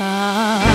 Ah.